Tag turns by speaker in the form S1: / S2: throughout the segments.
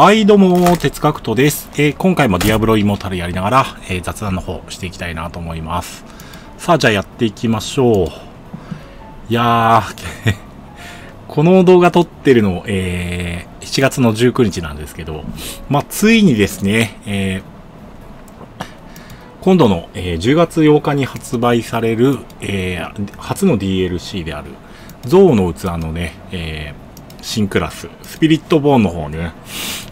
S1: はい、どうも、哲学とです。えー今回もディアブロイモータルやりながら、えー雑談の方していきたいなと思います。さあ、じゃあやっていきましょう。いやー、この動画撮ってるの、えー7月の19日なんですけど、まあ、ついにですね、え今度の、え10月8日に発売される、え初の DLC である、象の器のね、えー新クラス、スピリットボーンの方ね、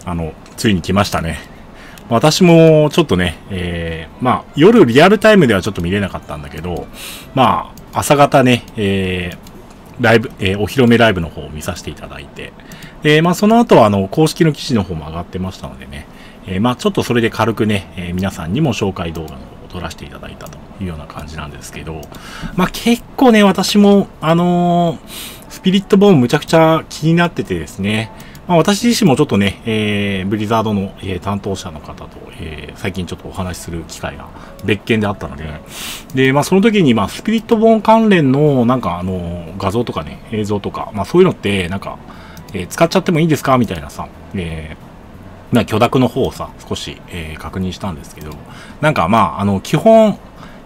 S1: あの、ついに来ましたね。私もちょっとね、えーまあ、夜リアルタイムではちょっと見れなかったんだけど、まあ、朝方ね、えーライブ、えーお披露目ライブの方を見させていただいて、で、まあ、その後は、あの、公式の記事の方も上がってましたのでね、えーまあ、ちょっとそれで軽くね、え皆さんにも紹介動画の方を撮らせていただいたというような感じなんですけど、まあ、結構ね、私も、あのースピリットボーンむちゃくちゃ気になっててですね、まあ、私自身もちょっとね、えーブリザードの、えー担当者の方と、えー最近ちょっとお話しする機会が別件であったので、で、まあ、その時に、まあ、スピリットボーン関連の、なんか、あの、画像とかね、映像とか、まあ、そういうのって、なんか、えー使っちゃってもいいですか？みたいなさ、えーまあ、許諾の方をさ、少し、えー確認したんですけど、なんか、まあ、あの、基本、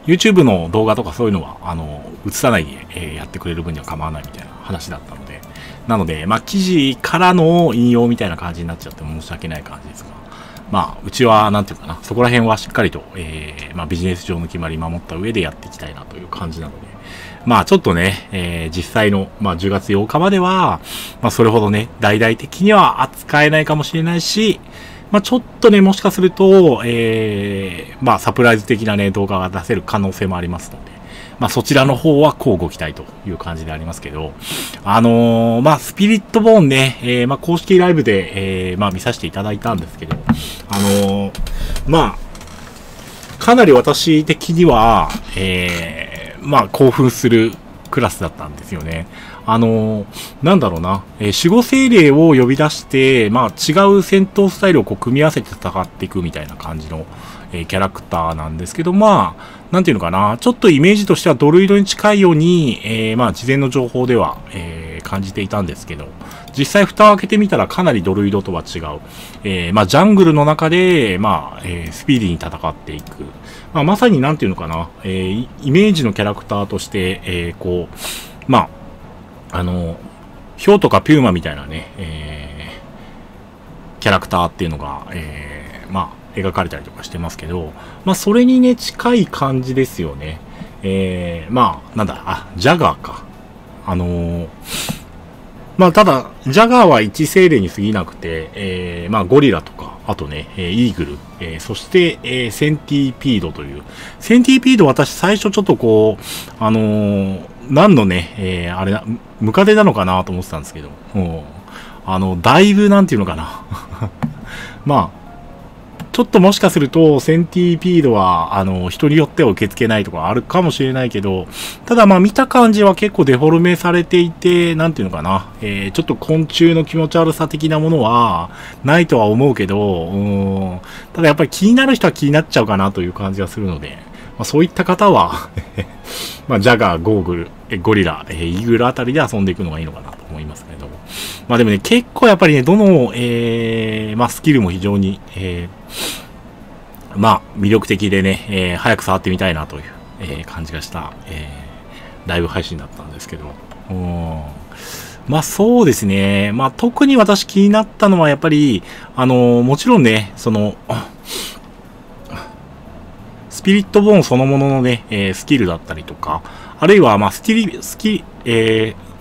S1: YouTube の動画とかそういうのは、あの、映さないで、えーやってくれる分には構わないみたいな。話だったので、なので、まあ、記事からの引用みたいな感じになっちゃって申し訳ない感じですが、まあ、うちは、なんていうかな、そこら辺はしっかりと、えーまあ、ビジネス上の決まり守った上でやっていきたいなという感じなので、まあ、ちょっとね、えー実際の、まあ、10月8日までは、まあ、それほどね、大々的には扱えないかもしれないし、まあ、ちょっとね、もしかすると、えーまあ、サプライズ的なね、動画が出せる可能性もありますので、まあ、そちらの方はこうご期待という感じでありますけど、あのーまあ、スピリットボーンね、えーまあ、公式ライブで、えーまあ、見させていただいたんですけど、あのーまあ、かなり私的には、えーまあ、興奮するクラスだったんですよね。あのーなんだろうな、えー守護精霊を呼び出して、まあ、違う戦闘スタイルをこう組み合わせて戦っていくみたいな感じの、えーキャラクターなんですけど、まあ、なんていうのかな、ちょっとイメージとしてはドル色に近いように、えーまあ、事前の情報では、えー感じていたんですけど、実際蓋を開けてみたらかなりドル色とは違う。えーまあ、ジャングルの中で、まあ、えースピーディーに戦っていく。まあ、まさになんていうのかな、えーイメージのキャラクターとして、えーこう、まあ、あの、ヒョウとかピューマみたいなね、えーキャラクターっていうのが、えーまあ、描かれたりとかしてますけど、まあ、それにね、近い感じですよね。えーまあ、なんだ、あ、ジャガーか。あのーまあ、ただ、ジャガーは一精霊に過ぎなくて、えーまあ、ゴリラとか、あとね、えイーグル、えーそして、えーセンティーピードという。センティーピード私最初ちょっとこう、あのー何のね、えーあれな、ムカデなのかなと思ってたんですけど、うあの、だいぶなんていうのかな。まあ、ちょっともしかすると、センティーピードは、あの、人によっては受け付けないとかあるかもしれないけど、ただまあ見た感じは結構デフォルメされていて、なんていうのかな、えーちょっと昆虫の気持ち悪さ的なものは、ないとは思うけど、うん、ただやっぱり気になる人は気になっちゃうかなという感じがするので、まあ、そういった方は、まあ、ジャガー、ゴーグル、えゴリラ、えーイーグルあたりで遊んでいくのがいいのかなと思いますけど、まあでもね、結構やっぱりね、どの、えーまあスキルも非常に、えーまあ魅力的でね、えー早く触ってみたいなという、えー感じがした、えーライブ配信だったんですけど、うんまあそうですね。まあ特に私気になったのはやっぱり、あのもちろんね、その、スピリットボーンそのもののね、えースキルだったりとか、あるいは、まあ、スキル、スキ、えー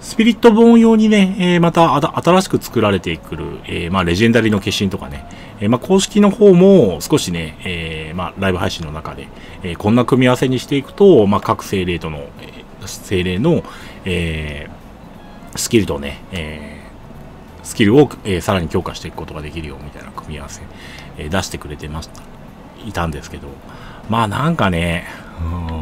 S1: スピリットボーン用にね、えーまた新しく作られてくる、えーまあ、レジェンダリーの化身とかね、えーまあ、公式の方も少しね、えまあ、ライブ配信の中で、えこんな組み合わせにしていくと、まあ、各精霊との、え精霊の、えスキルとね、えスキルを、えさらに強化していくことができるよみたいな組み合わせ、え出してくれてました、いたんですけど、まあなんかね、うん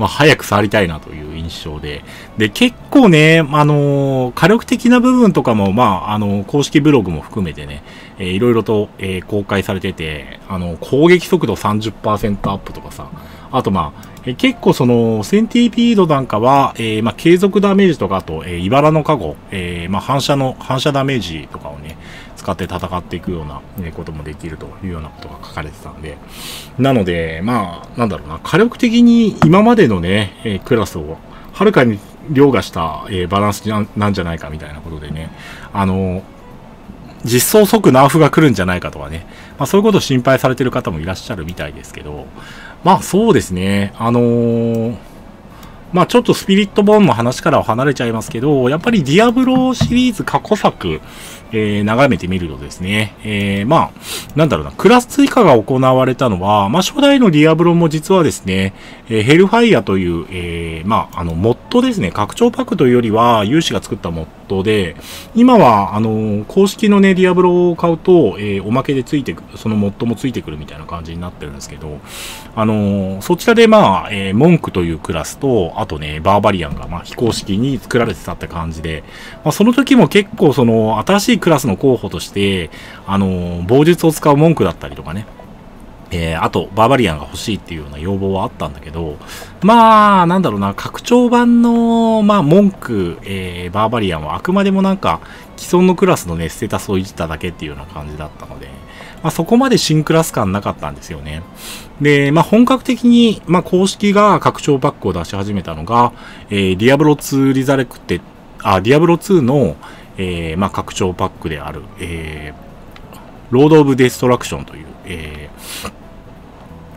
S1: まあ、早く触りたいなという印象で。で、結構ね、あの火力的な部分とかも、まあ、あの公式ブログも含めてね、えーいろいろと、えー公開されてて、あの、攻撃速度30%アップとかさ、あとまあ、え結構その、センティピードなんかは、えー、まあ、継続ダメージとか、あと、えー、茨の加護、えー、まあ、反射の、反射ダメージとかをね、使って戦っていくような、ね、こともできるというようなことが書かれてたんで、なので、まあ、なんだろうな、火力的に今までのね、えクラスを、はるかに凌駕した、えバランスなんじゃないかみたいなことでね、あの実装即ナーフが来るんじゃないかとかね、まあ、そういうことを心配されてる方もいらっしゃるみたいですけど、まあそうですね、あのー、まあちょっとスピリットボーンの話からは離れちゃいますけど、やっぱりディアブロシリーズ過去作、えー、眺めてみるとですね、えー、まあ、なんだろうな、クラス追加が行われたのは、まあ初代のディアブロも実はですね、えー、ヘルファイアという、えー、まあ、あの、モッドですね、拡張パックというよりは、有志が作ったモッドで、今は、あの、公式のね、ディアブロを買うと、えー、おまけでついてくる、そのモッドもついてくるみたいな感じになってるんですけど、あの、そちらでまあ、えー、モンクというクラスと、あとね、バーバリアンが、まあ、非公式に作られてたって感じで、まあ、その時も結構、その、新しいクラスの候補として、あの、棒術を使う文句だったりとかね、えー、あと、バーバリアンが欲しいっていうような要望はあったんだけど、まあ、なんだろうな、拡張版の、まあ、文句、えー、バーバリアンはあくまでもなんか、既存のクラスのね、ステータスをいじっただけっていうような感じだったので、まあ、そこまで新クラス感なかったんですよね。で、まあ、本格的に、まあ、公式が拡張パックを出し始めたのが、えー、ディアブロ2リザレクテ、あ、ディアブロ2の、えー、まあ、拡張パックである、えー、ロード・オブ・デストラクションという、えー、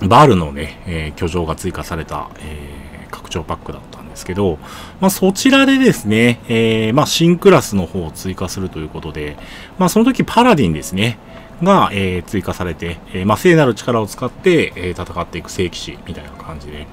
S1: バルのね、えー、居城が追加された、えー、拡張パックだったんですけど、まあ、そちらでですね、えー、まあ、新クラスの方を追加するということで、まあ、その時パラディンですね、が、えー、追加されて、え、まあ、聖なる力を使って、え、戦っていく聖騎士みたいな感じで、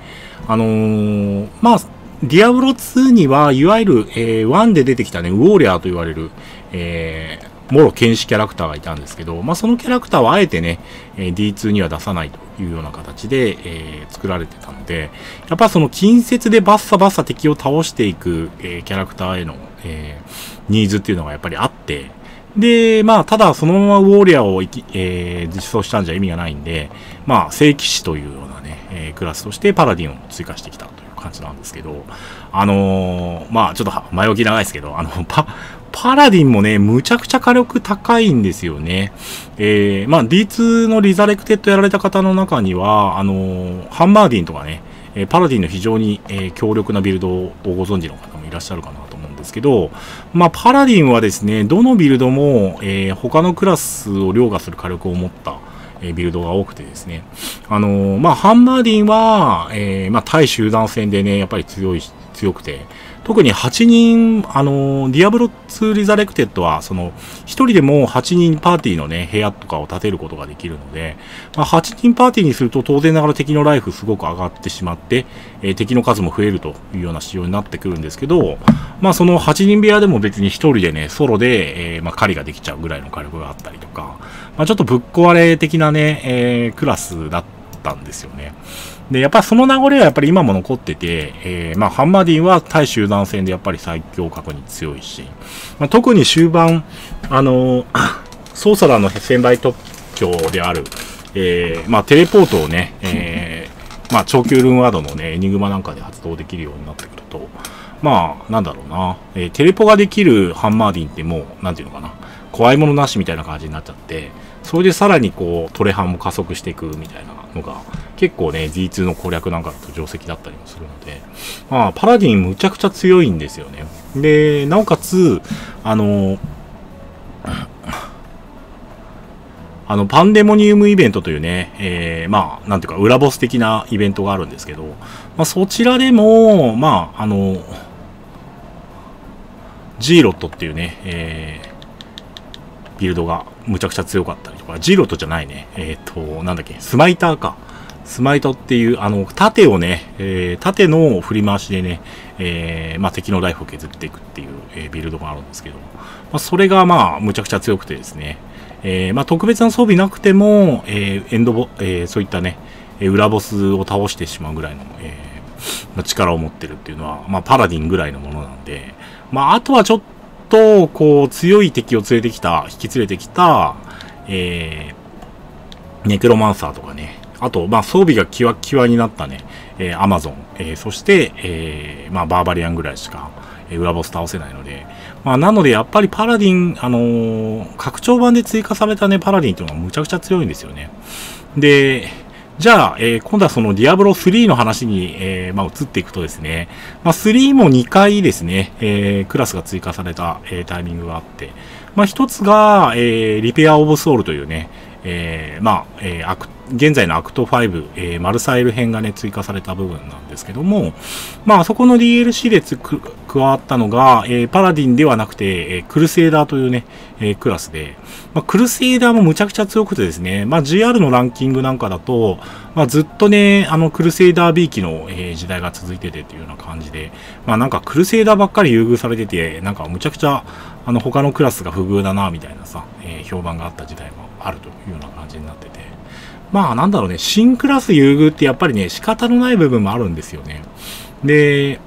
S1: あの、まあ、ディアブロ2には、いわゆる、え、1で出てきたね、ウォーリアーと言われる、え、もろ剣士キャラクターがいたんですけど、まあ、そのキャラクターはあえてね、え、D2 には出さないというような形で、えー、作られてたので、やっぱその近接でバッサバッサ敵を倒していく、えー、キャラクターへの、えー、ニーズっていうのがやっぱりあって、で、まあ、ただそのままウォーリアを、えー、実装したんじゃ意味がないんで、まあ、聖騎士というようなね、えー、クラスとしてパラディンを追加してきたという感じなんですけど、あのー、まあちょっと前置き長いですけど、あの、パ、パラディンもね、むちゃくちゃ火力高いんですよね。えー、まあ D2 のリザレクテッドやられた方の中には、あのー、ハンマーディンとかね、えパラディンの非常に、えー、強力なビルドをご存知の方もいらっしゃるかなと思うんですけど、まあ、パラディンはですね、どのビルドも、えー、他のクラスを凌駕する火力を持った、えビルドが多くてですね。あの、まあ、ハンマーディンは、え、まあ、対集団戦でね、やっぱり強い、強くて、特に8人、あの、ディアブロ2リザレクテッドは、その、1人でも8人パーティーのね、部屋とかを建てることができるので、まあ、8人パーティーにすると当然ながら敵のライフすごく上がってしまって、えー、敵の数も増えるというような仕様になってくるんですけど、まあ、その8人部屋でも別に1人でね、ソロで、えー、まあ、狩りができちゃうぐらいの火力があったりとか、まあ、ちょっとぶっ壊れ的なね、えー、クラスだったんですよね。で、やっぱりその名残はやっぱり今も残ってて、えー、まあ、ハンマーディンは対集団戦でやっぱり最強格に強いし、まあ、特に終盤、あのー、ソーサラーの1000倍特許である、えー、まあ、テレポートをね、えー、まあ、長距ルーンワードのね、エニグマなんかで発動できるようになってくると、まあ、なんだろうな、えー、テレポができるハンマーディンってもう、なんていうのかな、怖いものなしみたいな感じになっちゃって、それでさらにこう、トレハンも加速していくみたいなのが、結構ね、D2 の攻略なんかだと定石だったりもするので、まあ、パラディンむちゃくちゃ強いんですよね。で、なおかつ、あの、あの、パンデモニウムイベントというね、えー、まあ、なんていうか、裏ボス的なイベントがあるんですけど、まあ、そちらでも、まあ、あの、ジーロットっていうね、えー、ビルドがむちゃくちゃ強かったりとか、ジーロットじゃないね、えっ、ー、と、なんだっけ、スマイターか。スマイトっていう、あの、盾をね、えー、盾の振り回しでね、えー、まあ、敵のライフを削っていくっていう、えー、ビルドがあるんですけど、まあ、それがまあ、むちゃくちゃ強くてですね、えー、まあ、特別な装備なくても、えー、エンドボ、えー、そういったね、裏ボスを倒してしまうぐらいの、えー、力を持ってるっていうのは、まあ、パラディンぐらいのものなんで、まあ、あとはちょっと、こう、強い敵を連れてきた、引き連れてきた、えー、ネクロマンサーとかね、あと、まあ、装備がキワキワになったね、えー、Amazon、えー、そして、えー、まあ、バーバリアンぐらいしか、え裏ボス倒せないので、まあ、なのでやっぱりパラディン、あの、拡張版で追加されたね、パラディンっていうのはむちゃくちゃ強いんですよね。で、じゃあ、えー、今度はそのディアブロ3の話に、えー、まあ、移っていくとですね、まあ、3も2回ですね、えー、クラスが追加された、えタイミングがあって、まあ、一つが、えリペアオブソウルというね、えまあ、えアク現在のアクト5、えー、マルサエル編がね、追加された部分なんですけども、まあ、そこの DLC でつく加わったのが、えー、パラディンではなくて、えー、クルセイダーというね、えー、クラスで、まあ、クルセイダーもむちゃくちゃ強くてですね、まあ、GR のランキングなんかだと、まあ、ずっとね、あの、クルセイダー B 期の、えー、時代が続いててっていうような感じで、まあ、なんかクルセイダーばっかり優遇されてて、なんかむちゃくちゃ、あの、他のクラスが不遇だな、みたいなさ、えー、評判があった時代もあるというような感じになってて、まあなんだろうね、新クラス優遇ってやっぱりね、仕方のない部分もあるんですよね。で、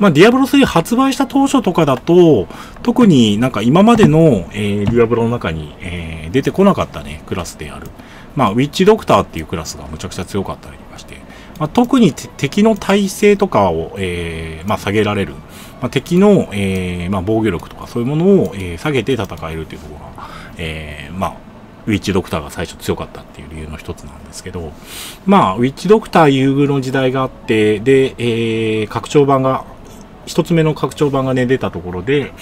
S1: まあ、ディアブロ3発売した当初とかだと、特になんか今までの、えー、ディアブロの中に、えー、出てこなかったね、クラスである。まあ、ウィッチドクターっていうクラスがむちゃくちゃ強かったりまして、まあ、特に敵の耐性とかを、えー、まあ、下げられる。まあ、敵の、え、まあ、防御力とかそういうものを、え、下げて戦えるというところが、え、まあ、ウィッチドクターが最初強かったっていう理由の一つなんですけど、まあ、ウィッチドクター優遇の時代があって、で、えー、拡張版が、一つ目の拡張版がね、出たところで、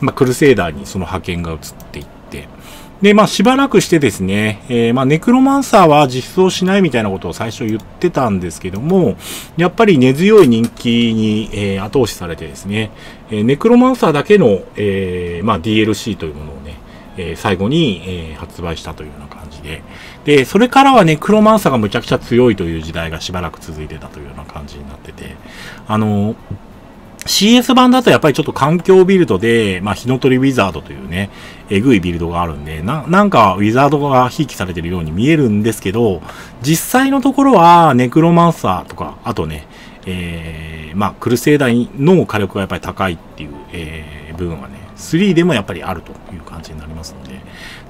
S1: まあ、クルセイダーにその派遣が移っていって、で、まあ、しばらくしてですね、えー、まあ、ネクロマンサーは実装しないみたいなことを最初言ってたんですけども、やっぱり根強い人気に、えー、後押しされてですね、えー、ネクロマンサーだけの、えー、まあ、DLC というものを、えー、最後に、えー、発売したというような感じで、で、それからはね、クロマンサーがむちゃくちゃ強いという時代がしばらく続いてたというような感じになってて、あの、CS 版だとやっぱりちょっと環境ビルドで、まあ、火の鳥ウィザードというね、えぐいビルドがあるんで、な、なんかウィザードがひいきされてるように見えるんですけど、実際のところはネクロマンサーとか、あとね、えー、まあ、クルセイダーの火力がやっぱり高いっていう、えー、部分はね、3でもやっぱりあるという感じになりますので。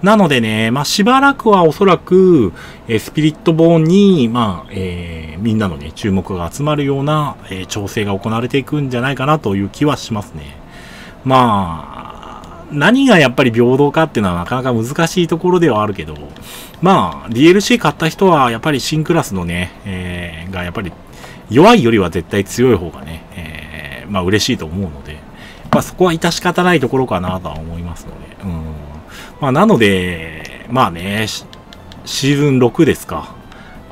S1: なのでね、まあ、しばらくはおそらく、え、スピリットボーンに、まあ、えー、みんなのね、注目が集まるような、えー、調整が行われていくんじゃないかなという気はしますね。まあ、何がやっぱり平等かっていうのはなかなか難しいところではあるけど、まあ、DLC 買った人はやっぱり新クラスのね、えー、がやっぱり弱いよりは絶対強い方がね、えー、まあ嬉しいと思うので、まあそこは致し方ないところかなとは思いますので。うん。まあなので、まあね、シーズン6ですか。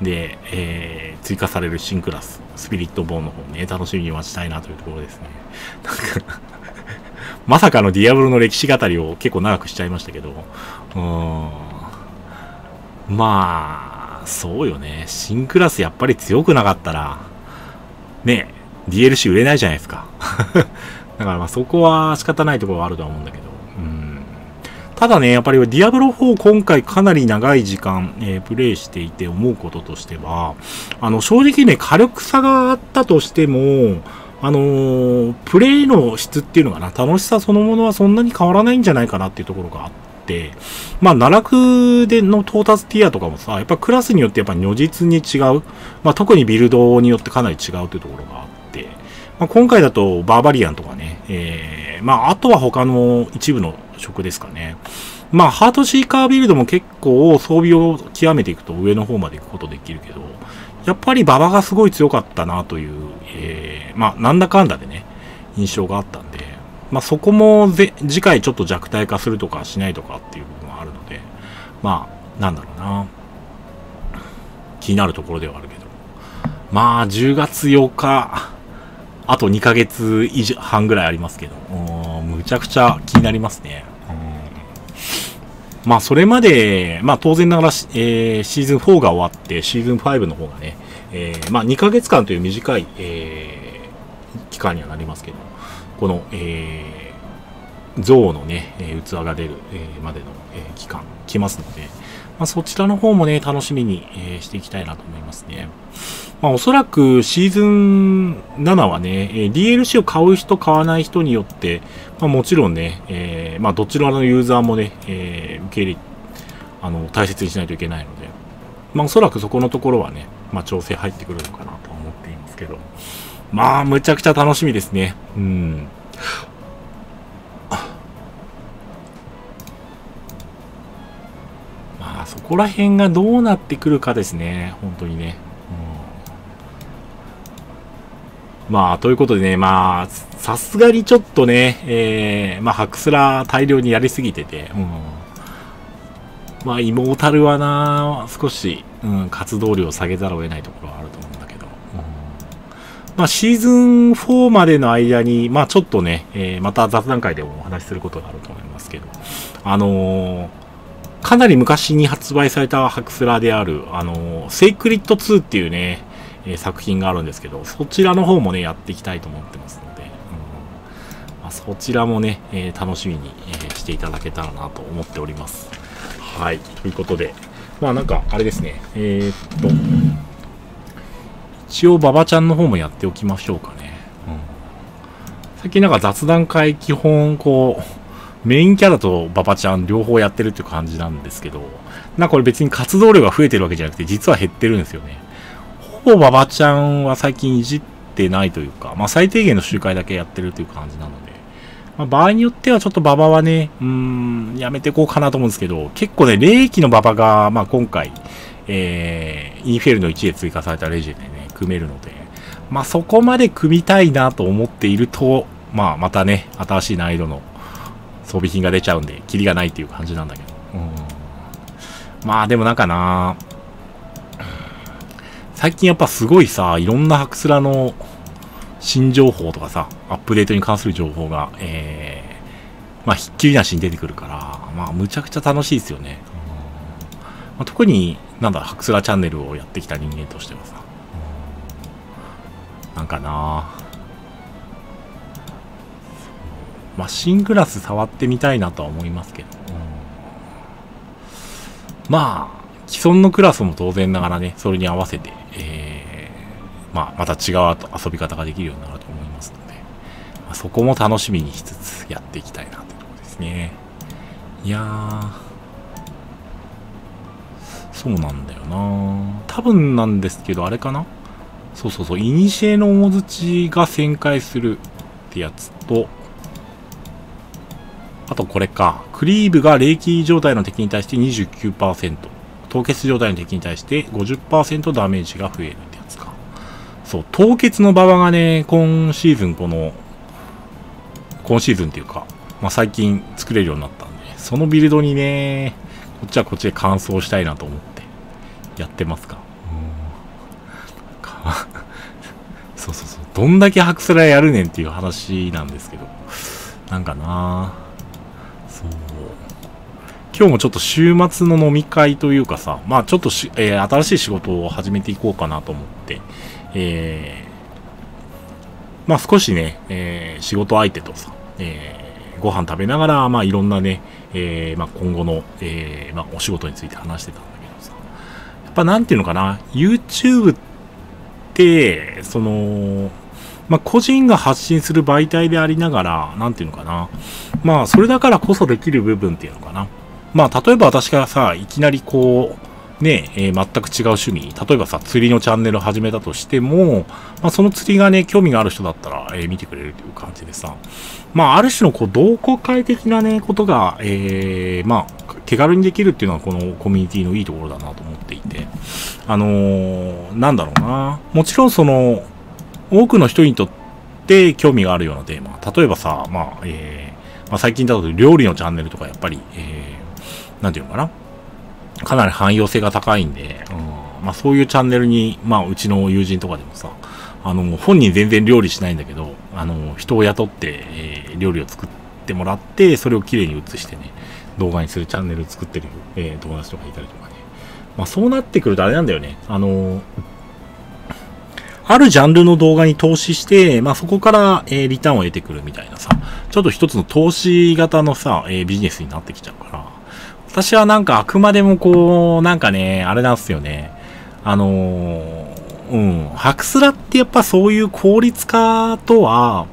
S1: で、えー、追加される新クラス、スピリットボーンの方ね、楽しみに待ちたいなというところですね。なんか まさかのディアブロの歴史語りを結構長くしちゃいましたけど、うん。まあ、そうよね。新クラスやっぱり強くなかったら、ね、DLC 売れないじゃないですか。だからまあそこは仕方ないところはあるとは思うんだけど。うん。ただね、やっぱりディアブロ4今回かなり長い時間、えー、プレイしていて思うこととしては、あの、正直ね、火力差があったとしても、あのー、プレイの質っていうのかな、楽しさそのものはそんなに変わらないんじゃないかなっていうところがあって、まあ、奈落での到達ティアとかもさ、やっぱクラスによってやっぱ如実に違う、まあ、特にビルドによってかなり違うというところが、まあ、今回だとバーバリアンとかね、えー、まあ、あとは他の一部の職ですかね。まあ、ハートシーカービルドも結構装備を極めていくと上の方まで行くことできるけど、やっぱり馬場がすごい強かったなという、えー、まあ、なんだかんだでね、印象があったんで、まあ、そこもぜ次回ちょっと弱体化するとかしないとかっていう部分はあるので、まあ、なんだろうな。気になるところではあるけど。まあ、10月8日、あと2ヶ月以上半ぐらいありますけど、むちゃくちゃ気になりますね。まあ、それまで、まあ、当然ながら、えー、シーズン4が終わって、シーズン5の方がね、えー、まあ、2ヶ月間という短い、えー、期間にはなりますけど、この、えー、象のね、え器が出る、えまでの、え期間、来ますので、まあ、そちらの方もね、楽しみに、えしていきたいなと思いますね。まあ、おそらくシーズン7はね、え DLC を買う人、買わない人によって、まあ、もちろんね、えー、まあ、どちらのユーザーもね、えー、受け入れ、あの、大切にしないといけないので、ま、おそらくそこのところはね、ま、調整入ってくるのかなと思っていますけど。まあ、むちゃくちゃ楽しみですね。うん。そこら辺がどうなってくるかですね。本当にね。うん、まあ、ということでね、まあ、さすがにちょっとね、えー、まあ、ハクスラ大量にやりすぎてて、うん。まあ、イモータルはな、少し、うん、活動量を下げざるを得ないところはあると思うんだけど。うん、まあ、シーズン4までの間に、まあ、ちょっとね、えー、また雑談会でもお話しすることがあると思いますけど、あのー、かなり昔に発売されたハクスラである、あの、セイクリッド2っていうね、え、作品があるんですけど、そちらの方もね、やっていきたいと思ってますので、うんまあ、そちらもね、え楽しみに、えしていただけたらなと思っております。はい。ということで、まあなんか、あれですね。えー、っと、一応、馬場ちゃんの方もやっておきましょうかね。うん。最近なんか雑談会基本、こう、メインキャラと馬場ちゃん両方やってるっていう感じなんですけど、なんかこれ別に活動量が増えてるわけじゃなくて、実は減ってるんですよね。ほぼ馬場ちゃんは最近いじってないというか、まあ最低限の集会だけやってるという感じなので、まあ、場合によってはちょっと馬場はね、うーん、やめていこうかなと思うんですけど、結構ね、霊気の馬場が、まあ今回、えー、インフェルの1で追加されたレジェでね、組めるので、まあそこまで組みたいなと思っていると、まあまたね、新しい難易度の装備品が出ちゃうんで、キリがないっていう感じなんだけど。うん、まあでもなんかな。最近やっぱすごいさ、いろんなハクスラの新情報とかさ、アップデートに関する情報が、えー、まあ、ひっきりなしに出てくるから、まあ、むちゃくちゃ楽しいですよね。まあ、特に、なんだ、ハクスラチャンネルをやってきた人間としてはさ、なんかなマシングラス触ってみたいなとは思いますけど、まあ、既存のクラスも当然ながらね、それに合わせて、えーまあ、また違う遊び方ができるようになると思いますので、まあ、そこも楽しみにしつつやっていきたいなというところですね。いやー、そうなんだよな。多分なんですけど、あれかな？そうそうそう、イニシエの大槌が旋回するってやつと、あとこれか。クリーブが霊気状態の敵に対して29%。凍結状態の敵に対して50%ダメージが増えるってやつか。そう、凍結の馬場がね、今シーズンこの、今シーズンっていうか、まあ、最近作れるようになったんで、そのビルドにね、こっちはこっちで乾燥したいなと思ってやってますか。か そうそうそう。どんだけハクスラやるねんっていう話なんですけど、なんかなぁそう。今日もちょっと週末の飲み会というかさ、まあちょっとし、えー、新しい仕事を始めていこうかなと思って、えー、まあ少しね、えー、仕事相手とさ、えー、ご飯食べながら、まあいろんなね、えー、まあ今後の、えー、まあお仕事について話してたんだけどさ、やっぱなんていうのかな、YouTube って、その、まあ、個人が発信する媒体でありながら、なんていうのかな。まあ、それだからこそできる部分っていうのかな。まあ、例えば私がさ、いきなりこう、ね、えー、全く違う趣味、例えばさ、釣りのチャンネル始めたとしても、まあ、その釣りがね、興味がある人だったら、えー、見てくれるという感じでさ、まあ、ある種のこう、同好会的なね、ことが、えー、まあ、手軽にできるっていうのはこのコミュニティのいいところだなと思っていて、あのー、なんだろうな、もちろんその、多くの人にとって興味があるようなテーマ、例えばさ、まあ、えー、まあ、最近だと料理のチャンネルとかやっぱり、えー、なんていうのかな、かなり汎用性が高いんで、うんまあ、そういうチャンネルに、まあ、うちの友人とかでもさ、あの、本人全然料理しないんだけど、あの、人を雇って、えー、料理を作ってもらって、それをきれいに映してね、動画にするチャンネル作ってる、えー、友達とかいたりとかね。まあ、そうなってくるとあれなんだよね。あの、あるジャンルの動画に投資して、まあ、そこから、えー、リターンを得てくるみたいなさ、ちょっと一つの投資型のさ、えー、ビジネスになってきちゃうから、私はなんかあくまでもこう、なんかね、あれなんですよね。あのー、うん、ハクスラってやっぱそういう効率化とは、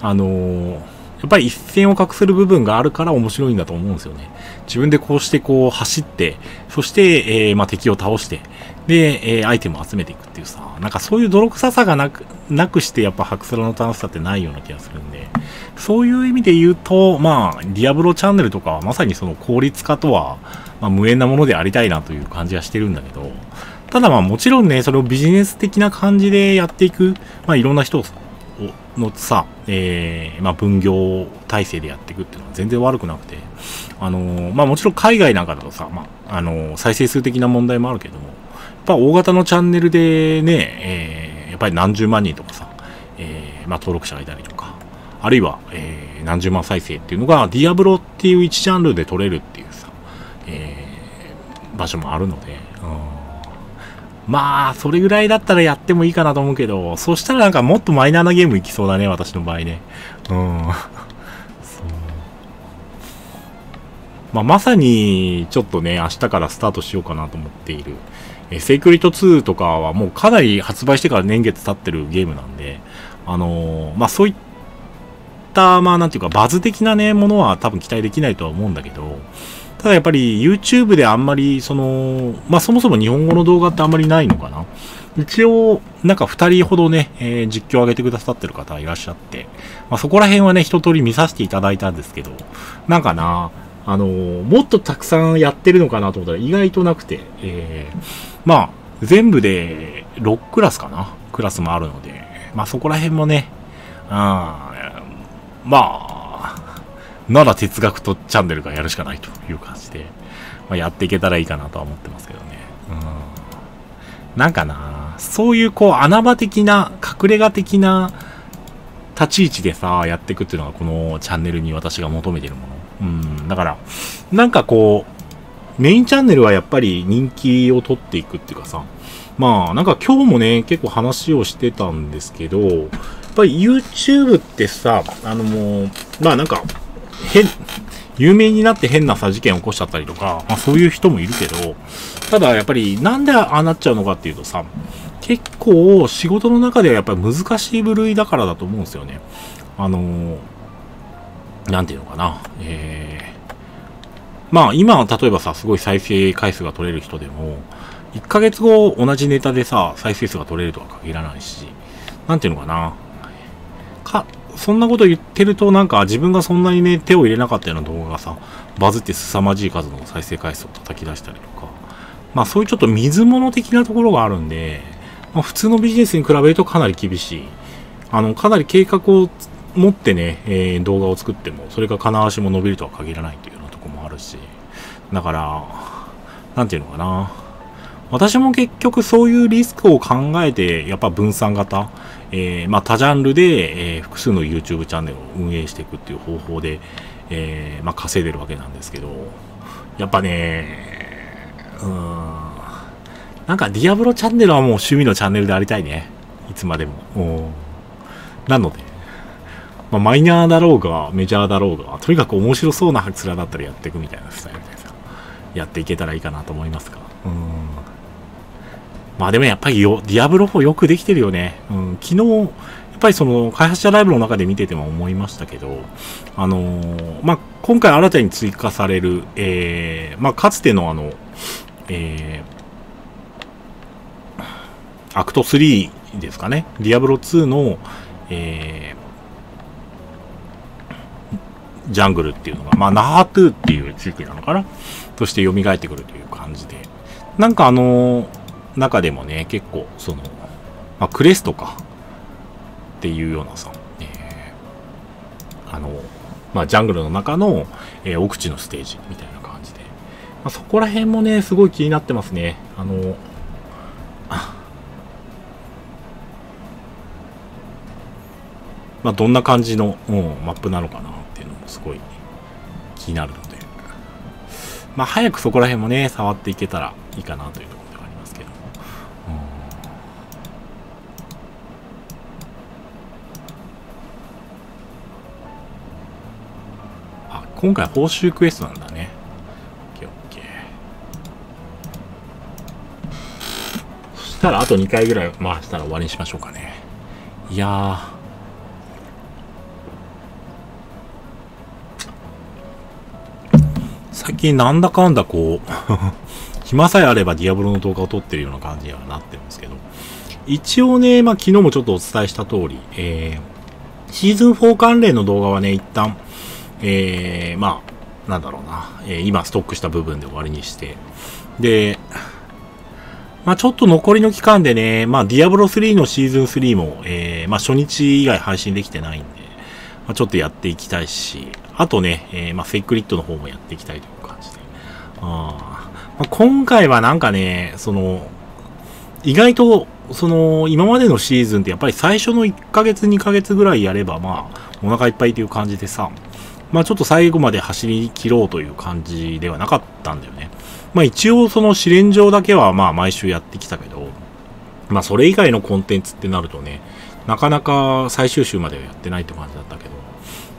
S1: あのー、やっぱり一線を画する部分があるから面白いんだと思うんですよね。自分でこうしてこう走って、そして、えー、まあ、敵を倒して、で、えー、アイテムを集めていくっていうさ、なんかそういう泥臭さがなく、なくしてやっぱハクスラの楽しさってないような気がするんで、そういう意味で言うと、まあ、ディアブロチャンネルとかはまさにその効率化とは、まあ、無縁なものでありたいなという感じはしてるんだけど、ただまあもちろんね、それをビジネス的な感じでやっていく、まあいろんな人をのさ、えー、まあ分業体制でやっていくっていうのは全然悪くなくて、あのー、まあもちろん海外なんかだとさ、まあ、あのー、再生数的な問題もあるけども、ぱ大型のチャンネルでね、えー、やっぱり何十万人とかさ、えー、まあ登録者がいたりとか、あるいは、えー、何十万再生っていうのが、ディアブロっていう一ジャンルで取れるっていうさ、えー、場所もあるので、うんまあ、それぐらいだったらやってもいいかなと思うけど、そしたらなんかもっとマイナーなゲームいきそうだね、私の場合ね。うん。まあ、まさに、ちょっとね、明日からスタートしようかなと思っている。えセイクリット2とかはもうかなり発売してから年月経ってるゲームなんで、あのー、まあ、そういった、まあ、なんていうか、バズ的なね、ものは多分期待できないとは思うんだけど、ただやっぱり YouTube であんまり、その、まあそもそも日本語の動画ってあんまりないのかな。一応、なんか2人ほどね、えー、実況を上げてくださってる方いらっしゃって、まあそこら辺はね、一通り見させていただいたんですけど、なんかな、あのー、もっとたくさんやってるのかなと思ったら意外となくて、えー、まあ、全部で6クラスかなクラスもあるので、まあそこら辺もね、あまあ、なら哲学とチャンネルがやるしかないという感じで、まあ、やっていけたらいいかなとは思ってますけどね。うん。なんかな、そういうこう穴場的な、隠れ家的な立ち位置でさ、やっていくっていうのがこのチャンネルに私が求めてるもの。うん。だから、なんかこう、メインチャンネルはやっぱり人気を取っていくっていうかさ、まあ、なんか今日もね、結構話をしてたんですけど、やっぱり YouTube ってさ、あのもう、まあなんか、変、有名になって変なさ事件起こしちゃったりとか、まあそういう人もいるけど、ただやっぱりなんでああなっちゃうのかっていうとさ、結構仕事の中ではやっぱり難しい部類だからだと思うんですよね。あのー、なんていうのかな。えー、まあ今例えばさ、すごい再生回数が取れる人でも、1ヶ月後同じネタでさ、再生数が取れるとは限らないし、なんていうのかな。か、そんなこと言ってるとなんか自分がそんなにね、手を入れなかったような動画がさ、バズって凄まじい数の再生回数を叩き出したりとか、まあそういうちょっと水物的なところがあるんで、まあ、普通のビジネスに比べるとかなり厳しい。あの、かなり計画を持ってね、えー、動画を作っても、それが金足も伸びるとは限らないというるし、だから、なんていうのかな。私も結局そういうリスクを考えて、やっぱ分散型、えー、まあ、多ジャンルで、えー、複数の YouTube チャンネルを運営していくっていう方法で、えー、まあ、稼いでるわけなんですけど、やっぱね、うーん、なんかディアブロチャンネルはもう趣味のチャンネルでありたいね。いつまでも。なので、まあ、マイナーだろうが、メジャーだろうが、とにかく面白そうなハツラだったらやっていくみたいなスタイルでさ、やっていけたらいいかなと思いますが。うん。まあでもやっぱりよ、ディアブロ4よくできてるよね。うん、昨日、やっぱりその開発者ライブの中で見てても思いましたけど、あのー、まあ、今回新たに追加される、えー、まあ、かつてのあの、えー、アクト3ですかね。ディアブロ2の、えー、ジャングルっていうのが、まあ、ナハントゥーっていう地域なのかな？として蘇ってくるという感じで。なんかあの、中でもね、結構、その、まあ、クラストとかっていうようなさ、えー、あの、まあ、ジャングルの中の、えー、奥地のステージみたいな感じで、まあ、そこら辺もね、すごい気になってますね。あの、まあ、どんな感じの、うん、マップなのかな？すごい気になるので、まあ、早くそこら辺もね、触っていけたらいいかなというところではありますけどあ今回報酬クエストなんだね。オッケーオッケー。そしたらあと2回ぐらい回したら終わりにしましょうかね。いや近なんだかんだこう 暇さえあればディアブロの動画を撮ってるような感じにはなってるんですけど、一応ね、まあ昨日もちょっとお伝えした通り、えー、シーズン4関連の動画はね、一旦、えー、まあ、なんだろうな、えー、今ストックした部分で終わりにして、で、まあちょっと残りの期間でね、まあディアブロ3のシーズン3も、えー、まあ初日以外配信できてないんで、まあ、ちょっとやっていきたいし、あとね、えー、まあセイクリッドの方もやっていきたいと。あまあ、今回はなんかね、その、意外と、その、今までのシーズンってやっぱり最初の1ヶ月2ヶ月ぐらいやれば、まあ、お腹いっぱいという感じでさ、まあちょっと最後まで走り切ろうという感じではなかったんだよね。まあ一応その試練場だけはまあ毎週やってきたけど、まあそれ以外のコンテンツってなるとね、なかなか最終週まではやってないって感じだったけど、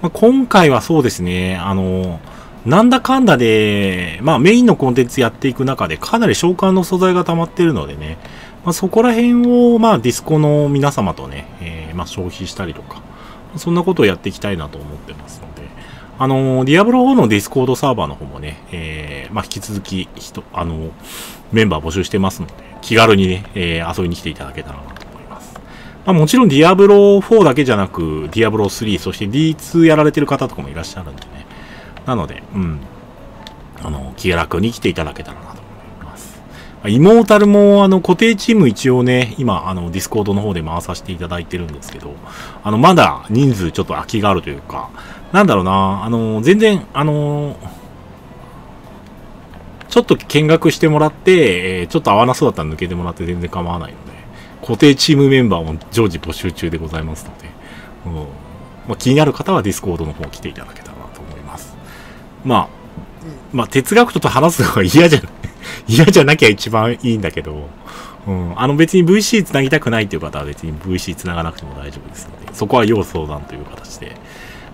S1: まあ、今回はそうですね、あの、なんだかんだで、まあメインのコンテンツやっていく中でかなり召喚の素材が溜まってるのでね、まあ、そこら辺をまあディスコの皆様とね、えー、まあ消費したりとか、そんなことをやっていきたいなと思ってますので、あの、ディアブロ4のディスコードサーバーの方もね、えー、まあ、引き続き、人、あの、メンバー募集してますので、気軽にね、えー、遊びに来ていただけたらなと思います。まあ、もちろんディアブロ4だけじゃなく、ディアブロ3、そして D2 やられてる方とかもいらっしゃるんでね。なので、うん。あの、気楽に来ていただけたらなと思います。イモータルも、あの、固定チーム一応ね、今、あの、ディスコードの方で回させていただいてるんですけど、あの、まだ人数ちょっと空きがあるというか、なんだろうな、あの、全然、あの、ちょっと見学してもらって、えー、ちょっと合わなそうだったら抜けてもらって全然構わないので、固定チームメンバーも常時募集中でございますので、うんまあ、気になる方はディスコードの方来ていただけたら。まあ、まあ、哲学徒と話すのが嫌じゃ、嫌じゃなきゃ一番いいんだけど、うん、あの別に VC つなぎたくないっていう方は別に VC つながなくても大丈夫ですので、そこは要相談という形で、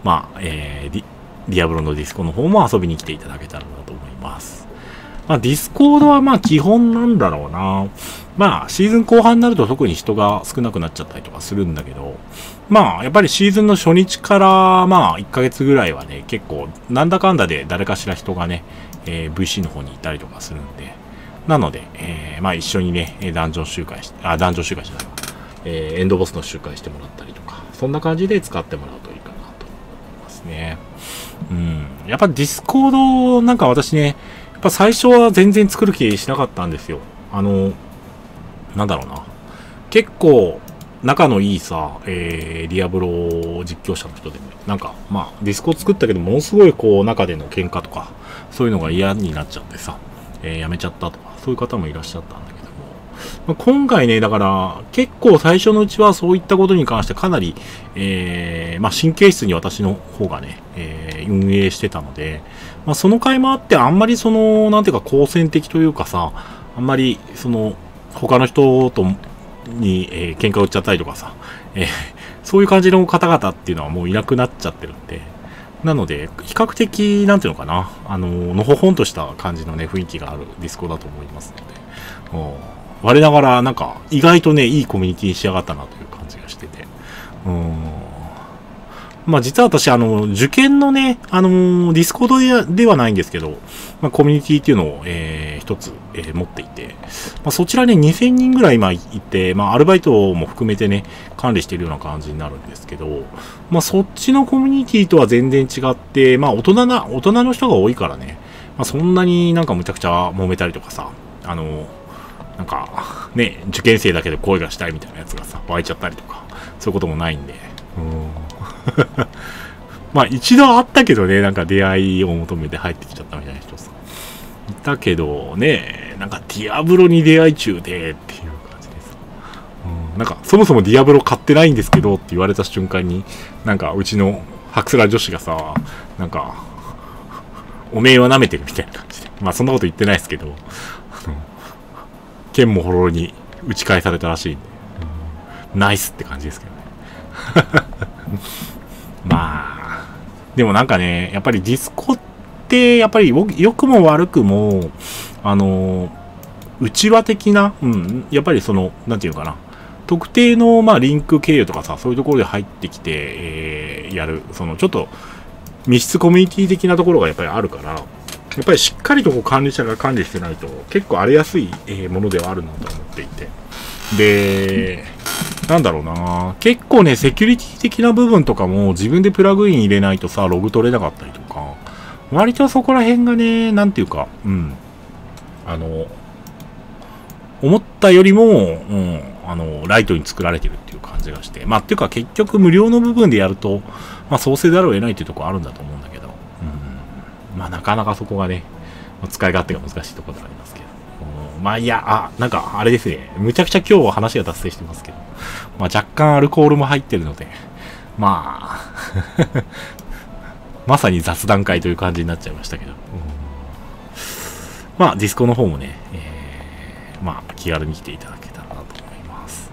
S1: まあ、えー、ディディアブロのディスコの方も遊びに来ていただけたらなと思います。まあ、ディスコードはまあ基本なんだろうな。まあ、シーズン後半になると特に人が少なくなっちゃったりとかするんだけど、まあ、やっぱりシーズンの初日からまあ、1ヶ月ぐらいはね、結構、なんだかんだで誰かしら人がね、えー、VC の方にいたりとかするんで、なので、えー、まあ一緒にね、ダンジョン周回しあ、ダンジョン周回じゃないわ、えー、エンドボスの周回してもらったりとか、そんな感じで使ってもらうといいかなと思いますね。うん。やっぱディスコードなんか私ね、やっぱ最初は全然作る気しなかったんですよ。あの、なんだろうな。結構、仲のいいさ、えー、ディアブロ実況者の人でも、なんか、まあ、ディスコ作ったけど、ものすごいこう、中での喧嘩とか、そういうのが嫌になっちゃってさ、えー、やめちゃったとか、そういう方もいらっしゃったんだま今回ね、だから結構最初のうちはそういったことに関してかなり、えー、まあ、神経質に私の方がね、えー、運営してたので、まあ、その甲斐もあってあんまりその、なんていうか好戦的というかさ、あんまりその、他の人とに、えー、喧嘩売っちゃったりとかさ、えー、そういう感じの方々っていうのはもういなくなっちゃってるんで、なので、比較的、なんていうのかな、あの、のほほんとした感じのね、雰囲気があるディスコだと思いますので、我ながらなんか意外とね、いいコミュニティに仕上がったなという感じがしてて。うん。まあ実は私、あの、受験のね、あのディスコードではないんですけど、まあコミュニティっていうのを、えー、一つ、えー、持っていて、まあそちらね、2000人ぐらい今いて、まあアルバイトも含めてね、管理しているような感じになるんですけど、まあそっちのコミュニティとは全然違って、まあ大人な、大人の人が多いからね、まあそんなになんかむちゃくちゃ揉めたりとかさ、あのなんか、ね、受験生だけで恋がしたいみたいなやつがさ、湧いちゃったりとか、そういうこともないんで。うん。まあ一度あったけどね、なんか出会いを求めて入ってきちゃったみたいな人さ。いたけどね、なんかディアブロに出会い中でっていう感じでさ。うん、なんかそもそもディアブロ買ってないんですけどって言われた瞬間に、なんかうちのハクスラ女子がさ、なんか、おめえは舐めてるみたいな感じで。まあそんなこと言ってないですけど、剣もほろろに打ち返されたらしいんで、うん、ナイスって感じですけどね。まあ、でもなんかね、やっぱりディスコって、やっぱり良くも悪くも、あの、内輪的な、うん、やっぱりその、なんていうかな、特定の、まあ、リンク経由とかさ、そういうところで入ってきて、えー、やる、その、ちょっと、密室コミュニティ的なところがやっぱりあるから、やっぱりしっかりとこう管理者が管理してないと結構荒れやすい、ものではあるなと思っていて。で、なんだろうな結構ね、セキュリティ的な部分とかも自分でプラグイン入れないとさ、ログ取れなかったりとか、割とそこら辺がね、なんていうか、うん。あの、思ったよりも、うん、あの、ライトに作られてるっていう感じがして。まあ、っていうか結局無料の部分でやると、まあ、創生ざるを得ないっていうところあるんだと思うんだけど、うん。まあ、なかなかそこがね、使い勝手が難しいところでありますけど。まあ、いや、あ、なんか、あれですね。むちゃくちゃ今日は話が達成してますけど。まあ、若干アルコールも入ってるので、まあ まさに雑談会という感じになっちゃいましたけど。まあ、ディスコの方もね、えー、まあ、気軽に来ていただけたらなと思います。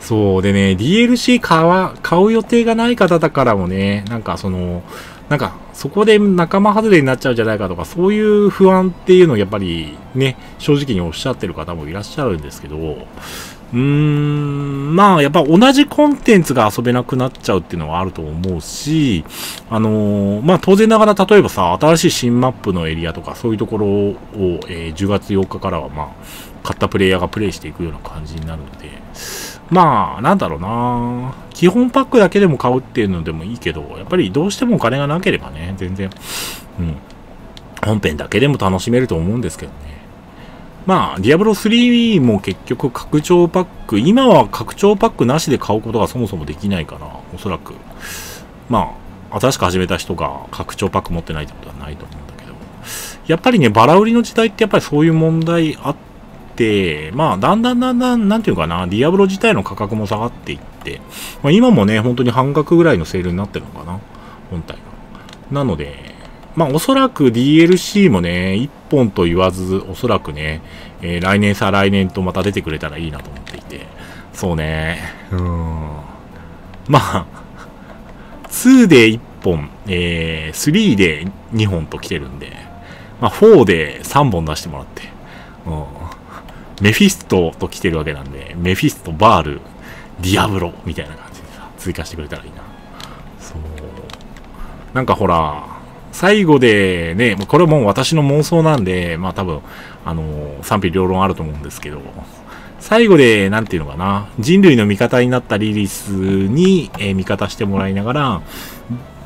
S1: そうでね、DLC 買わ買う予定がない方だからもね、なんかその、なんか、そこで仲間外れになっちゃうんじゃないかとか、そういう不安っていうのをやっぱりね、正直におっしゃってる方もいらっしゃるんですけど、うーん、まあ、やっぱ同じコンテンツが遊べなくなっちゃうっていうのはあると思うし、あのー、まあ当然ながら例えばさ、新しい新マップのエリアとかそういうところを、えー、10月8日からはまあ、買ったプレイヤーがプレイしていくような感じになるので、まあ、なんだろうな。基本パックだけでも買うっていうのでもいいけど、やっぱりどうしてもお金がなければね、全然、うん、本編だけでも楽しめると思うんですけどね。まあ、ディアブロ3も結局拡張パック、今は拡張パックなしで買うことがそもそもできないかな、おそらく。まあ、新しく始めた人が拡張パック持ってないってことはないと思うんだけど、やっぱりね、バラ売りの時代ってやっぱりそういう問題あって、まあ、だんだんだんだん、なんていうかな、ディアブロ自体の価格も下がっていって、まあ、今もね、本当に半額ぐらいのセールになってるのかな、本体が。なので、まあおそらく DLC もね、1本と言わず、おそらくね、えー、来年再来年とまた出てくれたらいいなと思っていて、そうね、うん。まあ、2で1本、えー、3で2本と来てるんで、まあ4で3本出してもらって、うん。メフィストと来てるわけなんで、メフィスト、バール、ディアブロみたいな感じでさ、追加してくれたらいいな。そう。なんかほら、最後でね、これもう私の妄想なんで、まあ多分、あの、賛否両論あると思うんですけど、最後で、なんていうのかな、人類の味方になったリリスに、えー、味方してもらいながら、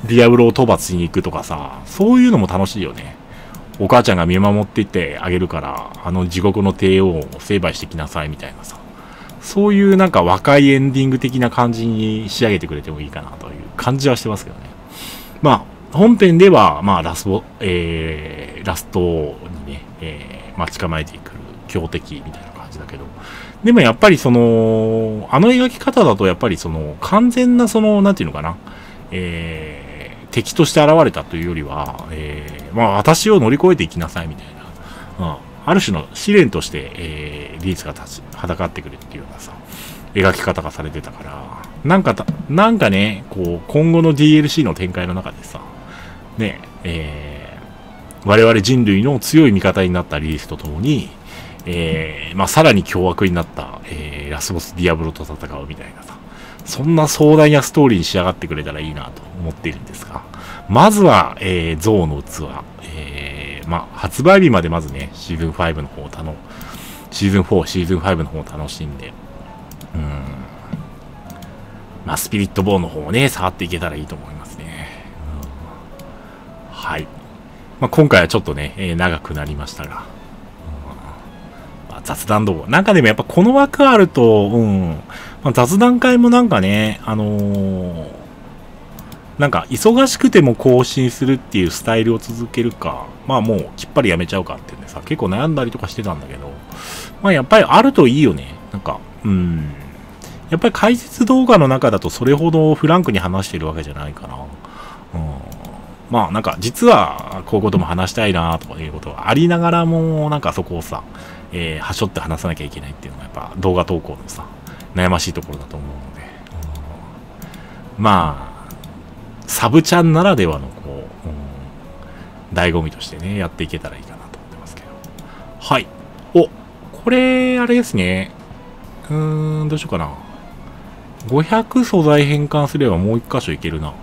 S1: ディアブロを討伐しに行くとかさ、そういうのも楽しいよね。お母ちゃんが見守っていってあげるから、あの地獄の帝王を成敗してきなさいみたいなさ。そういうなんか若いエンディング的な感じに仕上げてくれてもいいかなという感じはしてますけどね。まあ、本編では、まあ、ラスボ、えー、ラストにね、えー、待ち構えてくる強敵みたいな感じだけど、でもやっぱりその、あの描き方だとやっぱりその、完全なその、なんていうのかな、えー、敵として現れたというよりは、えー、まあ、私を乗り越えていきなさいみたいな、うん、ある種の試練として、えー、リーツが立ち、はだかってくるっていうようなさ、描き方がされてたから、なんかたなんかね、こう、今後の DLC の展開の中でさ、ね、えー、我々人類の強い味方になったリースとともに、えー、まあ、さらに凶悪になった、えー、ラスボスディアブロと戦うみたいなさ、そんな壮大なストーリーに仕上がってくれたらいいなと思っているんですが、まずは、えー、ゾウの器、えー、まあ、発売日までまずね、シーズン5の方を楽、シーズン4、シーズン5の方を楽しんで、うん、まあ、スピリットボーンの方をね、触っていけたらいいと思いますね。はい。まあ、今回はちょっとね、えー、長くなりましたが。まあ、雑談動画。なんかでもやっぱこの枠あると、うん。まあ、雑談会もなんかね、あのー、なんか忙しくても更新するっていうスタイルを続けるか、まあもうきっぱりやめちゃうかっていうねさ、結構悩んだりとかしてたんだけど、まあやっぱりあるといいよね。なんか、うん。やっぱり解説動画の中だとそれほどフランクに話してるわけじゃないかな。うん。まあなんか実はこういうことも話したいなとかいうことがありながらもなんかそこをさ、えー、はしょって話さなきゃいけないっていうのがやっぱ動画投稿のさ悩ましいところだと思うので、うん、まあサブチャンならではの、醍醐味としてねやっていけたらいいかなと思ってますけど。はい。おこれあれですね。うーんどうしようかな。500素材変換すればもう1箇所いけるな。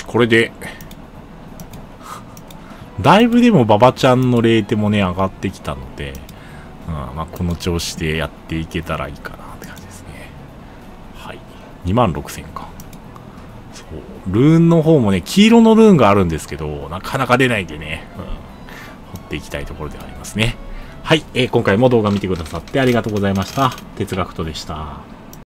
S1: し、これで、だいぶでも馬場ちゃんのレーテもね、上がってきたので、うん、まあ、この調子でやっていけたらいいかなって感じですね。はい。2万6000か。そう。ルーンの方もね、黄色のルーンがあるんですけど、なかなか出ないんでね、うん。掘っていきたいところではありますね。はい。えー、今回も動画見てくださってありがとうございました。哲学とでした。